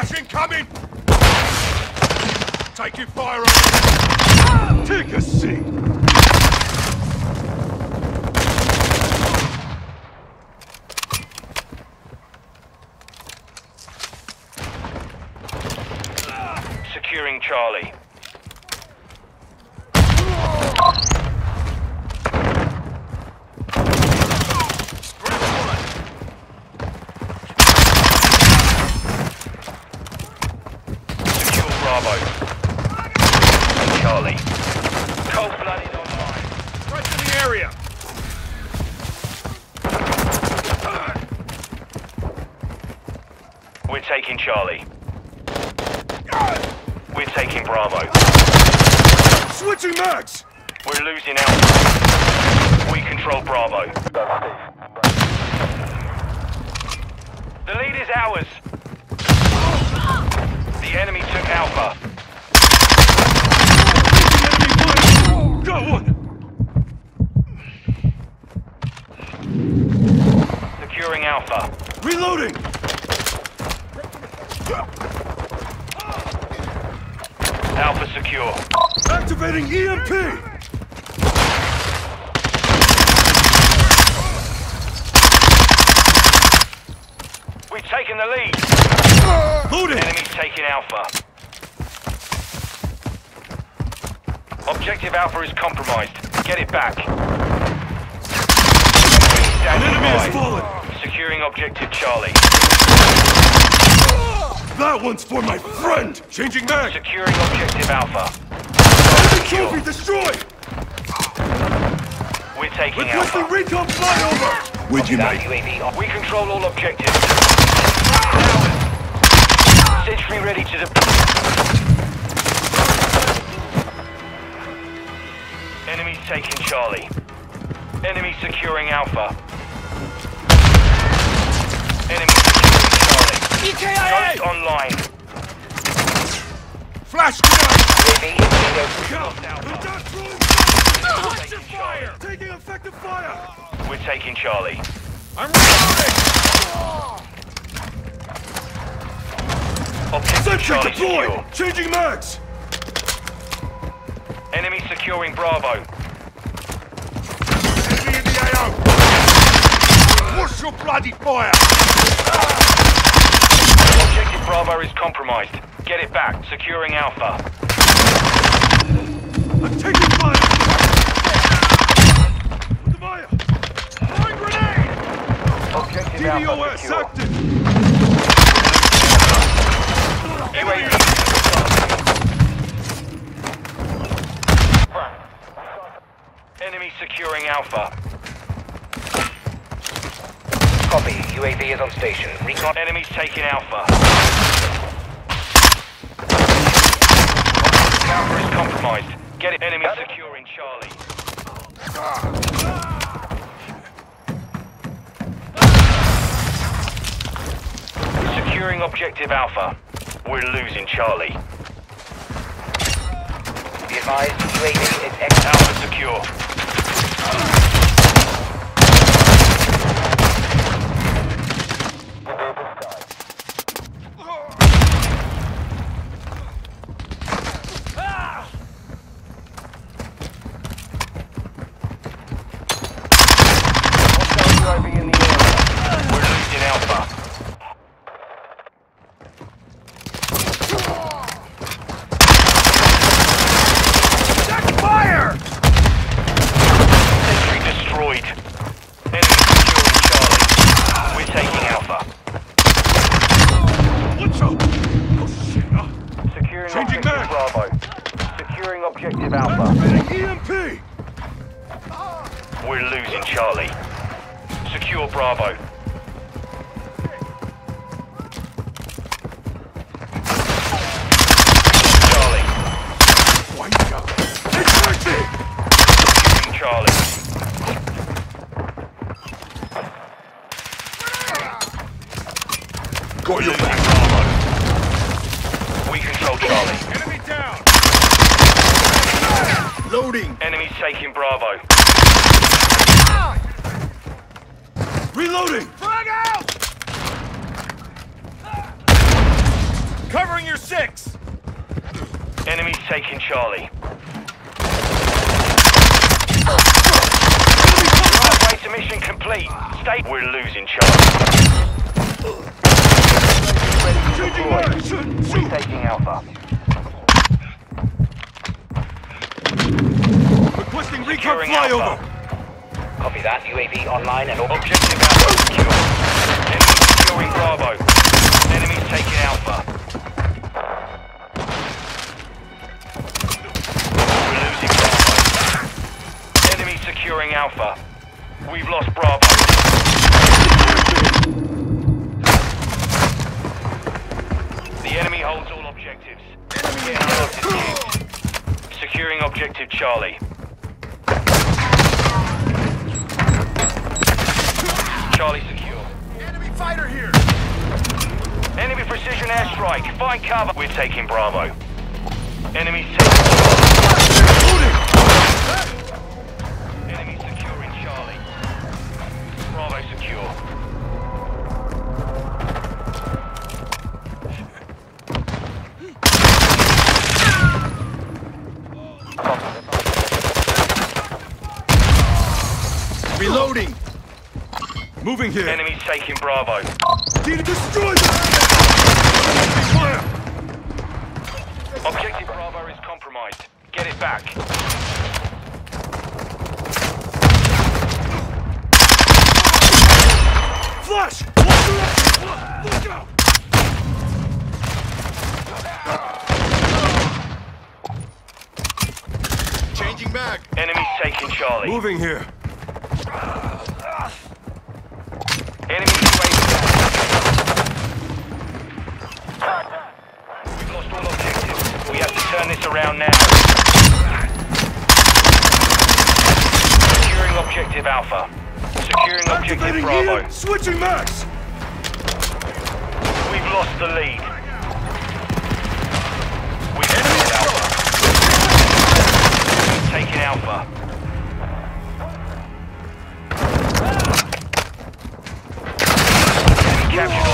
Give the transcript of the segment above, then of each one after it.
Incoming! Taking fire on Take a seat! Securing Charlie. Secure Bravo. Charlie. Cold-blooded online. Right in the area! We're taking Charlie. We're taking Bravo. Switching mags! We're losing Alpha. We control Bravo. The lead is ours. The enemy took Alpha. Go on! Securing Alpha. Reloading! Alpha secure. Activating EMP! We've taken the lead. Loading! Enemy's taking Alpha. Objective Alpha is compromised. Get it back. An enemy has fallen! Securing Objective Charlie. That one's for my friend! Changing mag! Securing Objective Alpha. Enemy trophy destroyed! We're taking Requesting Alpha. recon flyover! With you, mate. UAV. We control all objectives. Sentry ready to deploy. Enemies taking Charlie. Enemy securing Alpha. Enemy securing Charlie. Ghost online. Flash grenade! Ghost Contact Alpha. throwing Taking fire. Taking effective fire! We're taking Charlie. I'm reloading! Objective Sentry Charlie deployed! secure. Changing mags! Enemy securing Bravo. Enemy in the AO! What's your bloody fire? Bravo is compromised. Get it back. Securing Alpha. I'm taking fire! With the fire! Throwing grenade! Objective DDoS secure. active! UAV. Enemy securing Alpha. Copy. UAV is on station. Recon. Enemies taking Alpha. Alpha is compromised. Get it. Enemy securing Charlie. Securing objective Alpha. We're losing Charlie. Be advised. UAV is. Alpha secure. Hostile UAV in the area. We're losing Alpha. Fire! Sentry destroyed. Enemy securing Charlie. We're taking Alpha. What's up? Oh shit! Uh, Securing Changing objective back. Bravo. Securing objective Alpha. activating EMP! We're losing Charlie. Secure Bravo. Charlie. Wanker! Infected! Securing Charlie. Got your Losing back! Bravo. We control Charlie. Enemy down! Loading! Enemies taking Bravo. Reloading! Frag out! Covering your six! Enemies taking Charlie. Halfway to mission complete. Stay. We're losing Charlie. Changing mag! Shoot! Shoot! Taking Alpha. Requesting recon flyover! Alpha. Copy that. UAV online and open. Objective Alpha secure. Enemy securing Bravo. Enemies taking Alpha. We're losing Bravo. Enemy securing Alpha. We've lost Bravo. The enemy holds all objectives. Asses. Securing objective Charlie. Charlie secure. Enemy fighter here! Enemy precision airstrike. Find cover. We're taking Bravo. Enemy 6. Moving here! Enemies taking Bravo. Need to destroy them! Fire! Objective Bravo is compromised. Get it back. Flash! Watch your left! Look out! Changing mag! Enemies taking Charlie. Moving here! Turn this around now. Securing objective Alpha. Securing objective Bravo. yield! Switching max! We've lost the lead. We've lost Alpha. Taking Alpha. Enemy captured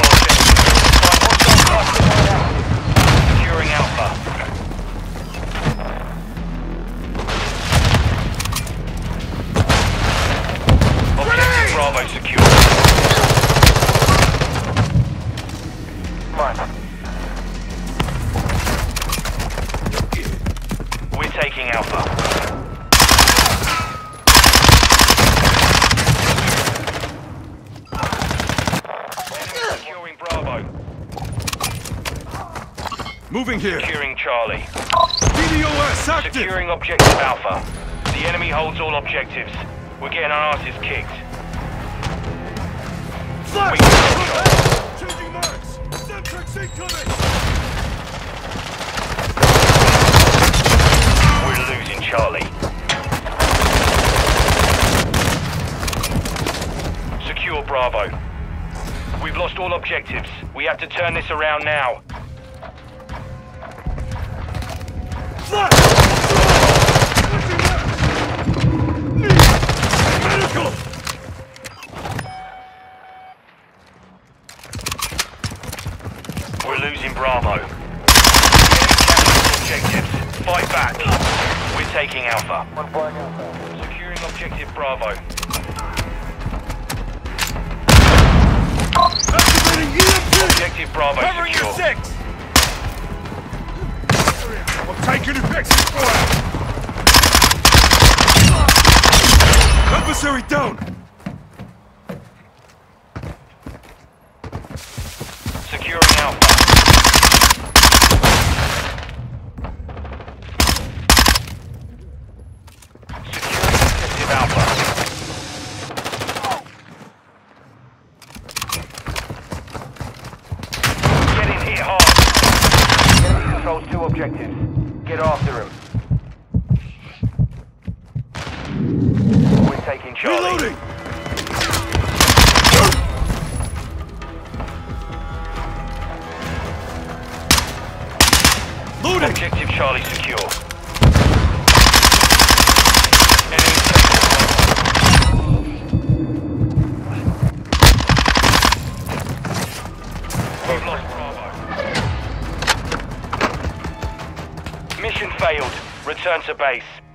taking Alpha. Securing Bravo. Moving here! Securing Charlie. DDoS active! Securing objective Alpha. The enemy holds all objectives. We're getting our asses kicked. Flash! Changing max! Semtex incoming! We're losing Charlie. Secure Bravo. We've lost all objectives. We have to turn this around now. We're losing Bravo. Capturing objectives. Fight back. We're taking Alpha. Securing objective Bravo. Objective Bravo Covering your six! I'm taking effective fire! Adversary down! Securing Alpha. Securing objective Alpha. Getting hit hard. Enemy controls two objectives. Get after him. We're taking Charlie. Reloading! Loading! Objective Charlie secure. Return to base.